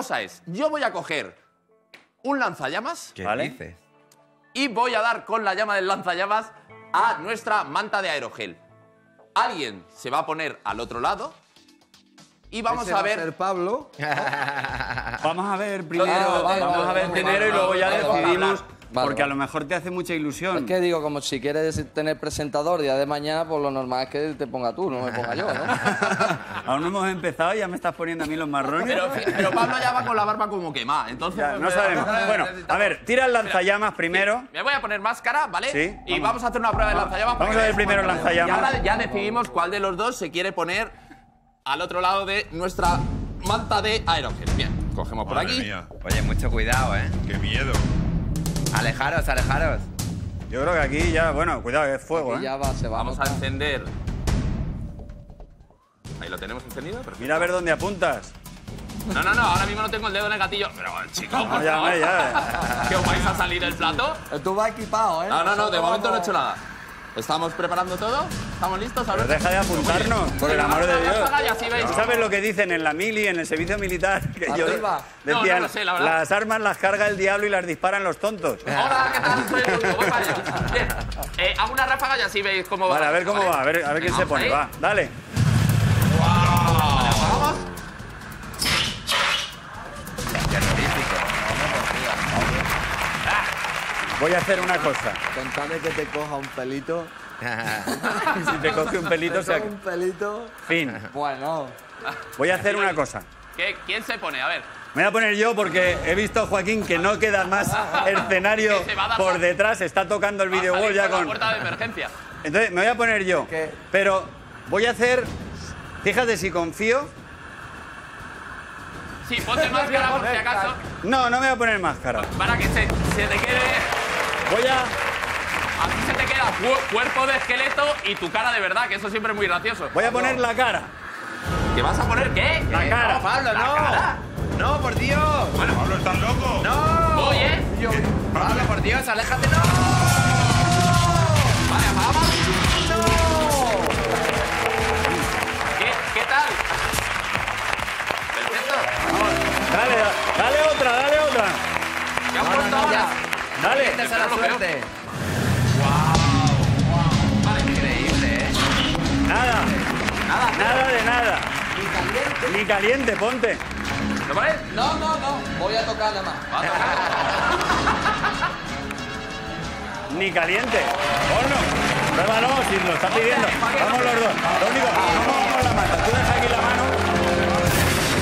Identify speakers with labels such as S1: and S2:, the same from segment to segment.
S1: cosa es, yo voy a coger un lanzallamas
S2: ¿Qué
S3: ¿Vale?
S2: dices?
S1: y voy a dar con la llama del lanzallamas a nuestra manta de aerogel. Alguien se va a poner al otro lado y vamos
S4: Ese
S1: a
S4: va
S1: ver...
S4: ser Pablo.
S3: Vamos a ver primero,
S1: Ah, vale,
S3: vamos
S4: vale,
S3: a ver
S4: vale,
S3: primero y
S4: vale,
S3: luego ya
S4: vale, vale,
S3: decidimos,
S4: vale,
S3: porque a lo mejor te hace mucha ilusión.
S4: Es que digo, como si quieres tener presentador día de mañana, pues lo normal es que te ponga tú, no me ponga yo, ¿no?
S3: Aún no hemos empezado y ya me estás poniendo a mí los marrones.
S1: Pero, pero Pablo ya va con la barba como quemada, entonces...
S3: Ya,
S1: pues,
S3: no
S1: me-
S3: sabemos. Bueno, a ver, tira el lanzallamas primero.
S1: Me voy a poner máscara, ¿vale?
S3: Sí,
S1: Y
S3: vamos.
S1: vamos a hacer una prueba de lanzallamas.
S3: Vamos a ver primero el lanzallamas.
S1: Y ahora ya decidimos cuál de los dos se quiere poner al otro lado de nuestra manta de aerogel. Bien, cogemos por
S5: Madre
S1: aquí.
S5: mía,
S2: Oye, mucho cuidado, ¿eh?
S5: qué miedo.
S2: Alejaros, alejaros.
S3: Yo creo que aquí ya, bueno, cuidado, que es fuego,
S4: Y
S3: ¿eh?
S4: ya va, se va
S1: Vamos a encender. Ahí lo tenemos encendido, perfecto.
S3: Mira a ver dónde apuntas.
S1: No, no, no, ahora mismo no tengo el dedo en el gatillo. Pero, chicos, por
S3: No, ya,
S1: favor.
S3: hombre, ya.
S1: ¿Que os vais a salir el plato?
S4: Tú vas equipado, ¿eh?
S1: No, no, no, de momento no he hecho nada. ¿Estamos preparando todo? ¿Estamos listos?
S3: Pero deja de apuntarnos, por el amor de Dios.
S1: Apagar y así veis.
S3: ¿Tú sabes lo que dicen en la mili, en el servicio militar? Que yo
S4: Arriba.
S1: No, no
S3: decían,
S1: lo sé, la verdad.
S3: las armas las carga el diablo y las disparan los tontos.
S1: Hola, ¿qué tal? Soy el Lugo, voy para allá. Bien, eh, hago una ráfaga y así veis cómo va.
S3: Vale, a ver cómo
S1: ¿vale?
S3: va, a ver, a ver quién se
S1: Vamos
S3: pone,
S1: ahí.
S3: va, dale.
S1: Vale, apagamos.
S3: Voy a hacer una cosa.
S4: Contame que te coja un pelito.
S3: Si te coge un pelito,
S4: Te
S3: se
S4: coge
S3: ac-
S4: un pelito.
S3: Fin.
S4: Bueno.
S3: Voy a hacer una cosa.
S1: ¿Qué- ¿Quién se pone? A ver.
S3: Me voy a poner yo porque he visto a Joaquín que no queda más escenario
S1: Que se va a dar
S3: por
S1: la-
S3: detrás. Está tocando el
S1: Va a
S3: ya
S1: por la
S3: con.
S1: puerta de emergencia.
S3: Entonces me voy a poner yo.
S4: ¿Qué?
S3: Pero voy a hacer. Fíjate si confío.
S1: Sí, ponte máscara por si acaso.
S3: No, no me voy a poner máscara.
S1: Para que se, se te quede.
S3: Voy a.
S1: Así se te queda cu- cuerpo de esqueleto y tu cara de verdad, que eso siempre es muy gracioso.
S3: Voy a poner la cara.
S1: ¿Qué vas a poner? ¿Qué?
S3: La
S1: ¿Qué?
S3: cara.
S2: No, Pablo,
S1: ¿La
S2: no.
S1: cara?
S2: No, por Dios.
S5: Pablo, ¿estás loco?
S2: No.
S1: Oye.
S2: Pablo, por Dios, aléjate. No.
S1: Vale, apagamos. ¿Qué, ¿Qué tal? Perfecto. Vamos.
S3: Dale, dale otra, dale otra.
S1: ¿Qué has
S4: No,
S1: puesto
S4: no, no,
S1: ahora?
S4: ya.
S3: Dale.
S4: Caliente.
S3: Ni caliente, ponte.
S1: ¿Lo pones?
S4: No, no, no. Voy a tocar nada más.
S1: Va a tocar.
S3: Ni caliente. Horno. Pruébalo si lo está pidiendo. Vamos los dos. Lo único, no movamos la mano. Tú deja aquí la mano.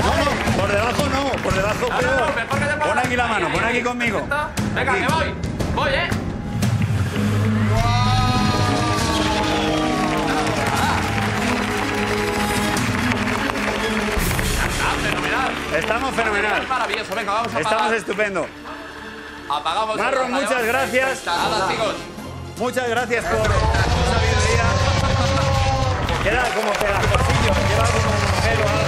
S3: No, no, por debajo no, por debajo
S1: No, no,
S3: peor. Pon aquí la mano, pon aquí conmigo.
S1: Venga, que voy. Voy, ¿eh?
S3: Estamos fenomenal.
S1: Es maravilloso. Venga, vamos a
S3: Estamos estupendo.
S1: Apagamos. el
S3: muchas gracias.
S1: Nada, chicos.
S3: Muchas gracias por sabiduría. Queda como pegajosillo, lleva como un.